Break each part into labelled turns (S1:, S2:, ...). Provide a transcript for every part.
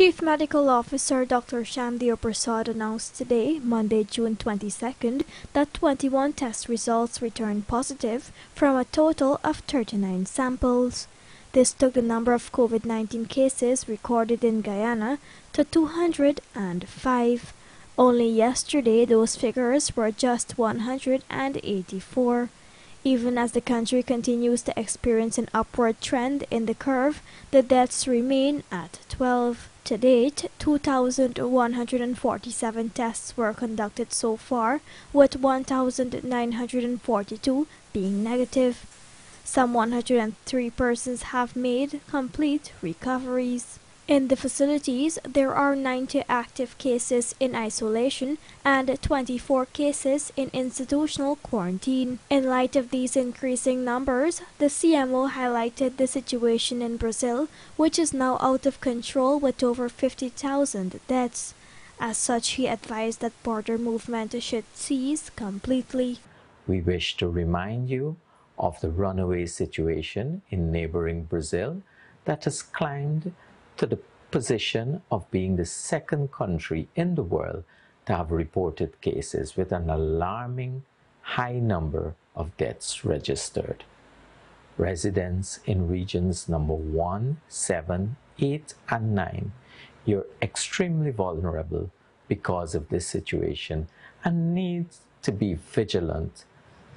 S1: Chief Medical Officer Dr. Shamdeo Persaud announced today, Monday, June 22nd, that 21 test results returned positive from a total of 39 samples. This took the number of COVID-19 cases recorded in Guyana to 205. Only yesterday, those figures were just 184. Even as the country continues to experience an upward trend in the curve, the deaths remain at 12. To date, 2,147 tests were conducted so far, with 1,942 being negative. Some 103 persons have made complete recoveries. In the facilities, there are 90 active cases in isolation and 24 cases in institutional quarantine. In light of these increasing numbers, the CMO highlighted the situation in Brazil, which is now out of control with over 50,000 deaths. As such, he advised that border movement should cease completely.
S2: We wish to remind you of the runaway situation in neighboring Brazil that has climbed to the position of being the second country in the world to have reported cases with an alarming high number of deaths registered. Residents in regions number 1, 7, 8, and 9, you're extremely vulnerable because of this situation and need to be vigilant.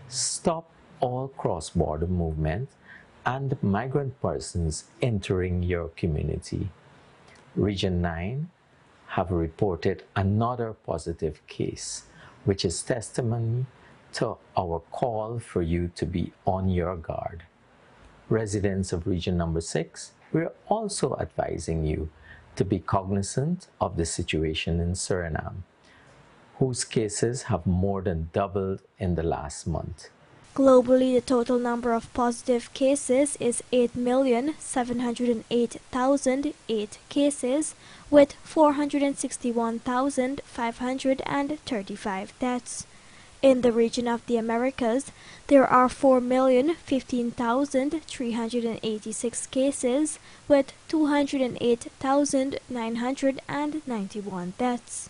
S2: Stop all cross-border movement and migrant persons entering your community. Region 9 have reported another positive case, which is testimony to our call for you to be on your guard. Residents of region number 6, we're also advising you to be cognizant of the situation in Suriname, whose cases have more than doubled in the last month.
S1: Globally, the total number of positive cases is 8,708,008 cases, with 461,535 deaths. In the region of the Americas, there are 4,015,386 cases, with 208,991 deaths.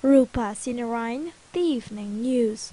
S1: Rupa Sinarain, The Evening News.